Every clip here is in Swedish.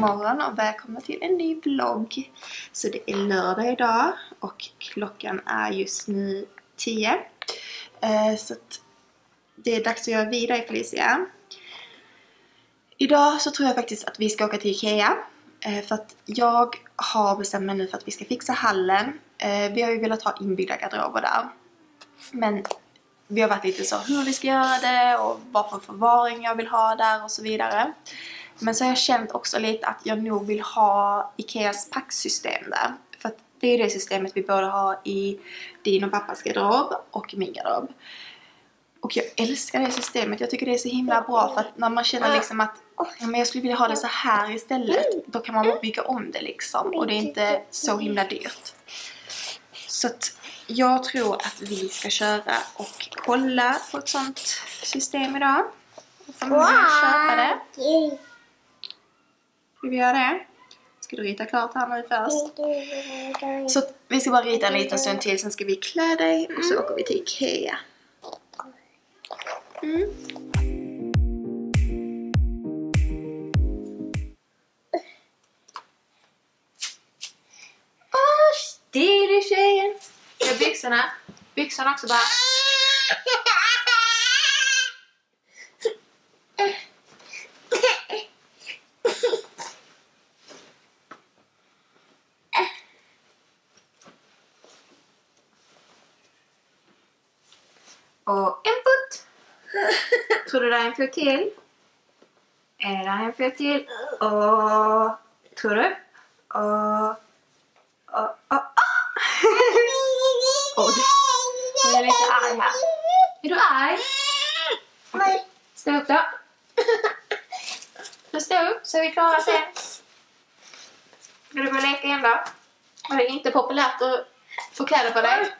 morgon och välkomna till en ny vlogg. Så det är lördag idag och klockan är just nu 10. Eh, så att det är dags att göra vidare i Felicia. Idag så tror jag faktiskt att vi ska åka till Ikea. Eh, för att jag har bestämt mig nu för att vi ska fixa hallen. Eh, vi har ju velat ha inbyggda garderober där. Men vi har varit lite så hur vi ska göra det och vad för förvaring jag vill ha där och så vidare. Men så har jag känt också lite att jag nog vill ha Ikeas packsystem där. För att det är det systemet vi både har i din och pappas garderob och min garderob. Och jag älskar det systemet. Jag tycker det är så himla bra för att när man känner liksom att ja, men jag skulle vilja ha det så här istället. Då kan man bygga om det liksom. Och det är inte så himla dyrt. Så att jag tror att vi ska köra och kolla på ett sånt system idag. Och förmodligen köpa det. Ska vi göra det? Ska du rita klart här nu först? Så vi ska bara rita en liten stund till, sen ska vi klä dig och så åker vi till Ikea. Mm. Åh, stilig tjejen! Jag byxorna. Byxorna också bara. Och en fot. Tror du det är en fot till? Är det en fot till? Och... Tror du? Och... Och... Och... Och du, hon är lite arg här. Är du arg? Nej. Stå upp då. Du stå upp så är vi klara sen. Ska du gå och leka igen då? Var det inte populärt att få kläder på dig?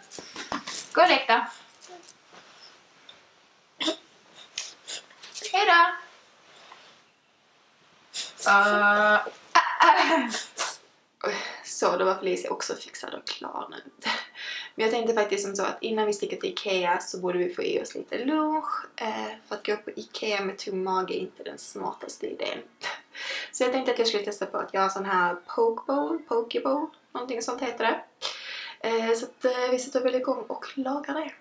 Gå och lek då. Hej då. Uh, så, då var Felicia också fixad och klar nu. Men jag tänkte faktiskt som så att innan vi sticker till Ikea så borde vi få i oss lite lunch. Eh, för att gå på Ikea med tom mage är inte den smartaste idén. Så jag tänkte att jag skulle testa på att göra sån här poke bowl, någonting sånt heter det. Eh, så att eh, vi sätter väl igång och lagar det.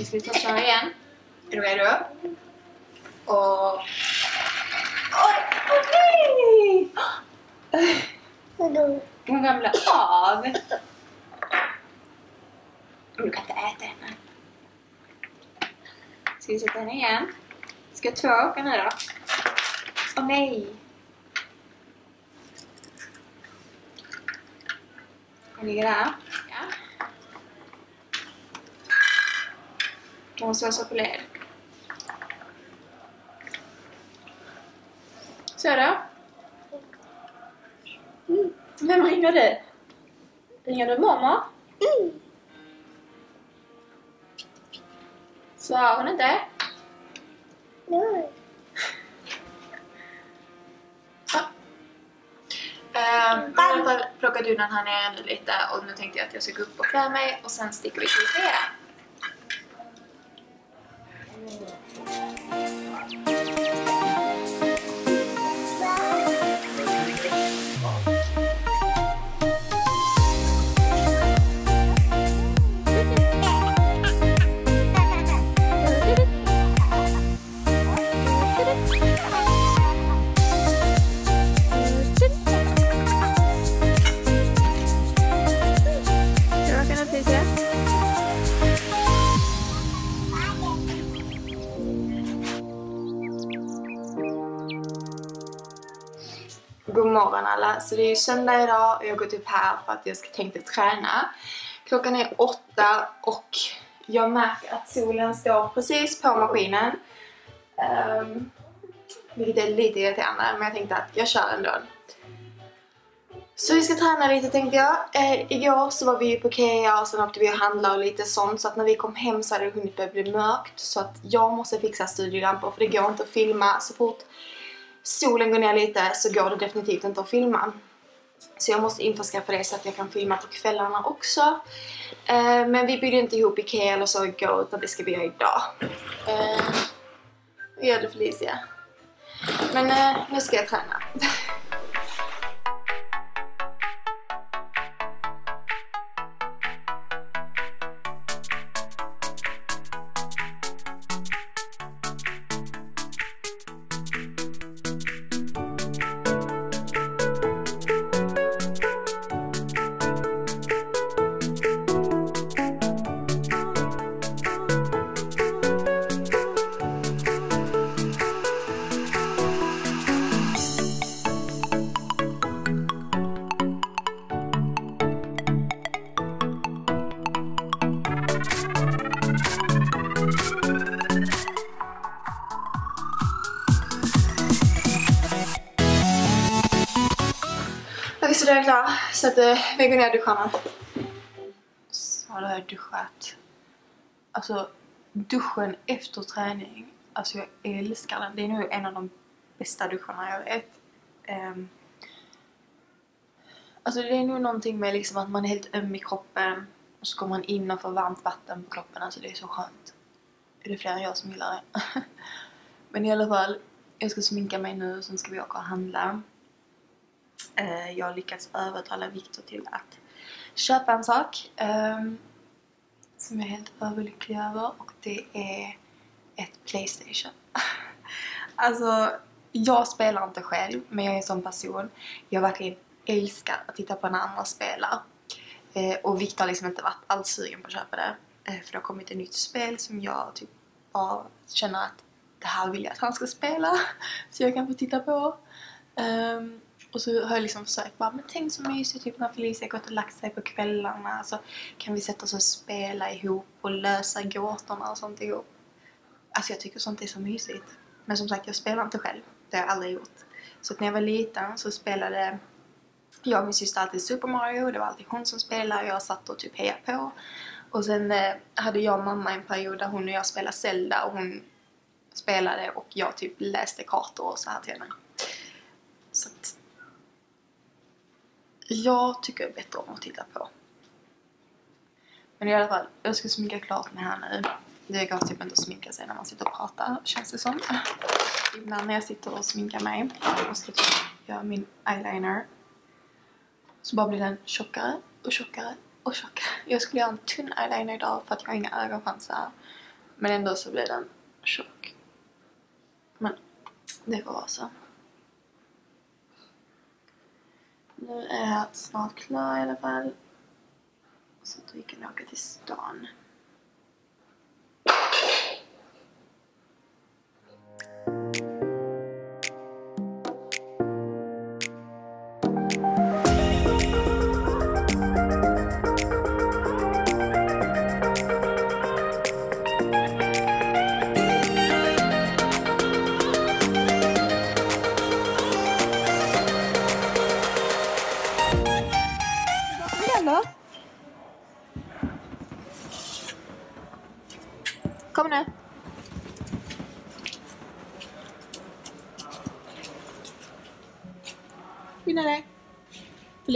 Vi ska ta och köra igen. Är du redo? Och... Oj, okej! Vadå? Hon ramlade av. Men du kan inte äta henne. Ska vi sätta henne igen? Ska två åka nu då? Åh nej! Hon ligger där. På led. Så då. Mm. Vem ringer du? Ringer du mamma? Mm. Svarar hon inte? Nej. Um, I alla fall plockade undan här nere nu lite och nu tänkte jag att jag ska gå upp och klä mig och sen sticker vi till Ikea. Thank you. Så det är ju söndag idag och jag har gått upp här för att jag ska tänkte träna. Klockan är åtta och jag märker att solen står precis på maskinen. Um, vilket är lite irriterande men jag tänkte att jag kör ändå. Så vi ska träna lite tänkte jag. Eh, igår så var vi på Ikea och sen åkte vi och handlade och lite sånt så att när vi kom hem så hade det hunnit börja bli mörkt så att jag måste fixa studiolampor för det går inte att filma så fort solen går ner lite så går det definitivt inte att filma. Så jag måste införskaffa det så att jag kan filma på kvällarna också. Eh, men vi byggde inte ihop Ikea eller så igår utan det ska vi göra idag. Eh, vad gör det Felicia? Men eh, nu ska jag träna. är sådär klar. Så att uh, vi går ner och duschar nu. Så då har jag duschat. Alltså, duschen efter träning. Alltså jag älskar den. Det är nog en av de bästa duscharna jag vet. Um, alltså det är nog någonting med liksom att man är helt öm i kroppen. Och så går man in och får varmt vatten på kroppen. Alltså det är så skönt. Är det fler än jag som gillar det? Men i alla fall, jag ska sminka mig nu och sen ska vi åka och handla. Eh, jag har lyckats övertala Viktor till att köpa en sak ehm, som jag är helt överlycklig över och det är ett Playstation. alltså, jag spelar inte själv men jag är en sån person. Jag verkligen älskar att titta på när andra spelar. Eh, och Viktor har liksom inte varit alls sugen på att köpa det. Eh, för det har kommit ett nytt spel som jag typ bara känner att det här vill jag att han ska spela. Så jag kan få titta på. Um, och så har jag liksom försökt bara, men tänk så mysigt typ när Felicia gått och lagt sig på kvällarna så kan vi sätta oss och spela ihop och lösa gåtorna och sånt ihop. Alltså jag tycker sånt är så mysigt. Men som sagt, jag spelar inte själv. Det har jag aldrig gjort. Så att när jag var liten så spelade jag och min syster alltid Super Mario. Det var alltid hon som spelade och jag satt och typ hejade på. Och sen eh, hade jag och mamma en period där hon och jag spelade Zelda och hon spelade och jag typ läste kartor och så här till henne. Så att jag tycker bättre om att titta på. Men i alla fall, jag ska sminka klart mig här nu. Det går typ inte att sminka sig när man sitter och pratar, känns det som. Ibland när jag sitter och sminkar mig och ska typ göra min eyeliner så bara blir den tjockare och tjockare och tjockare. Jag skulle göra en tunn eyeliner idag för att jag har inga ögonfransar. Men ändå så blir den tjock. Men det får vara så. Nu är jag snart klar i alla fall. Så att vi kan åka till stan.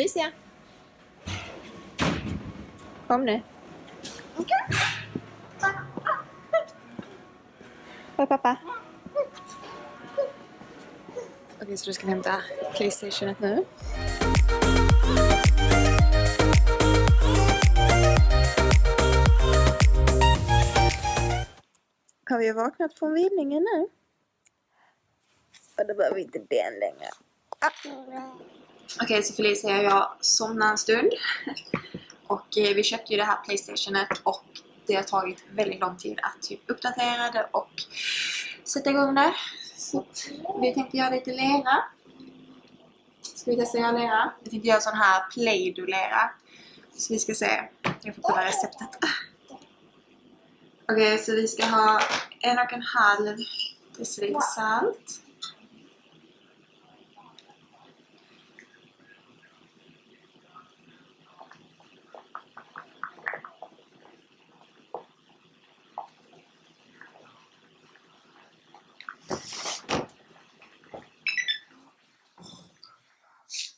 Felicia. Kom nu. Var pappa? Okej, så du ska hämta Playstationet nu. Har vi vaknat från vilningen nu? Och då behöver vi inte den längre. Ah. Okej, okay, så Felicia och jag somnade en stund. Och eh, vi köpte ju det här Playstationet och det har tagit väldigt lång tid att typ uppdatera det och sätta igång det. Så vi tänkte göra lite lera. Ska vi testa att göra lera? Vi tänkte göra sån här play-do-lera. Så vi ska se. Jag får kolla receptet. Okej, okay, så vi ska ha en och en halv deciliter salt.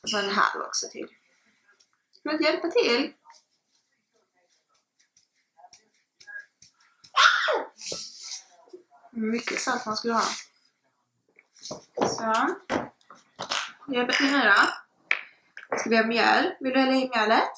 Och så en halv också till. Ska du inte hjälpa till? Mycket salt man skulle ha. Så. Hjälpa till nu då. Ska vi ha mjöl? Vill du hälla i mjölet?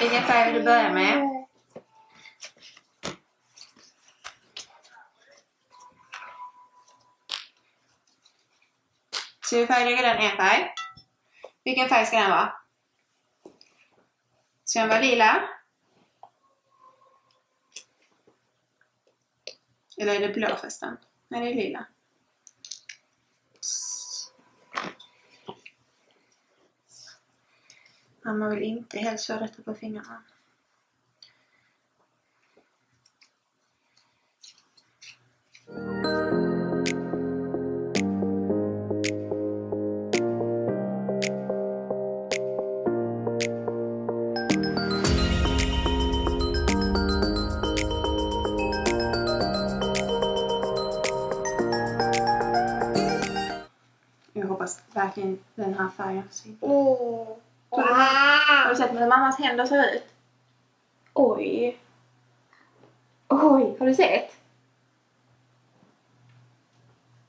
Vilken färg vill du börja med? Så vi färglägger den en färg? Vilken färg ska den vara? Ska den vara lila? Eller är det blå förresten? Nej, det är lila. Mamma vill inte helst ha detta på fingrarna. Jag hoppas verkligen den här färgen försvinner. Har du sett hur mammas händer ser ut? Oj. Oj, har du sett?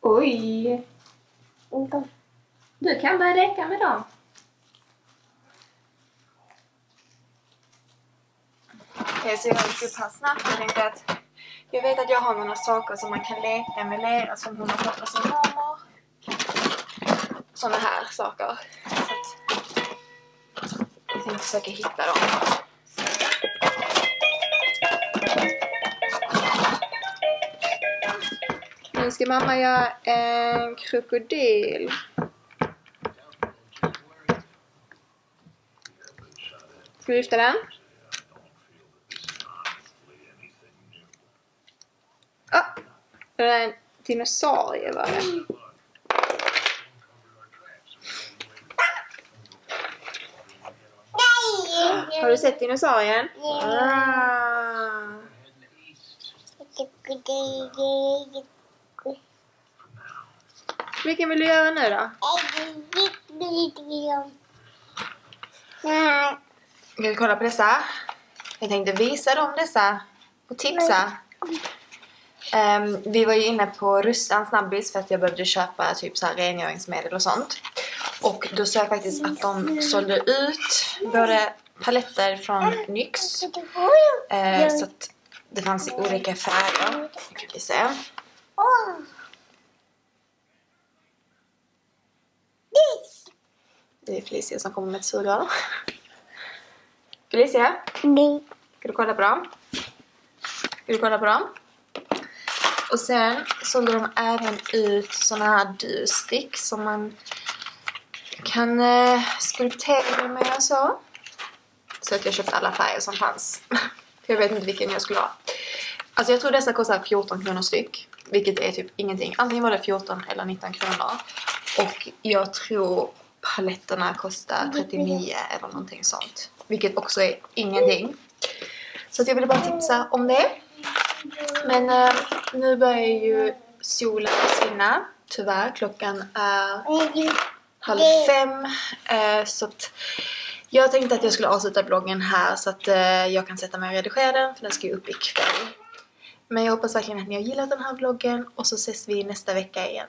Oj. Du kan börja leka med dem. Okej, så jag gick upp här snabbt. Jag tänkte att jag vet att jag har några saker som man kan leka med lera som hon har fått av sin mormor. Såna här saker. Att jag tänkte försöka hitta dem. Nu ska mamma göra en krokodil. Ska vi lyfta den? Oh, det är en dinosaurie var det. Har du sett dinosaurien? Ah. Vilken vill du göra nu då? Ska vi kolla på dessa? Jag tänkte visa dem dessa och tipsa. Um, vi var ju inne på Rustan snabbis för att jag behövde köpa typ så här rengöringsmedel och sånt. Och då såg jag faktiskt att de sålde ut både paletter från NYX. Eh, så att det fanns i olika färger. Nu kan vi se. Det är Felicia som kommer med ett sugrör. Felicia? Nej. Ska du kolla på dem? Ska du kolla på dem? Och sen sålde de även ut såna här dustick som man kan eh, skulptera med och så. Så att jag köpte alla färger som fanns. jag vet inte vilken jag skulle ha. Alltså jag tror dessa kostar 14 kronor styck. Vilket är typ ingenting. Antingen var det 14 eller 19 kronor. Och jag tror paletterna kostar 39 eller någonting sånt. Vilket också är ingenting. Så att jag ville bara tipsa om det. Men eh, nu börjar ju solen försvinna. Tyvärr, klockan är halv fem. Eh, så att jag tänkte att jag skulle avsluta bloggen här så att eh, jag kan sätta mig och redigera den för den ska ju upp ikväll. Men jag hoppas verkligen att ni har gillat den här vloggen och så ses vi nästa vecka igen.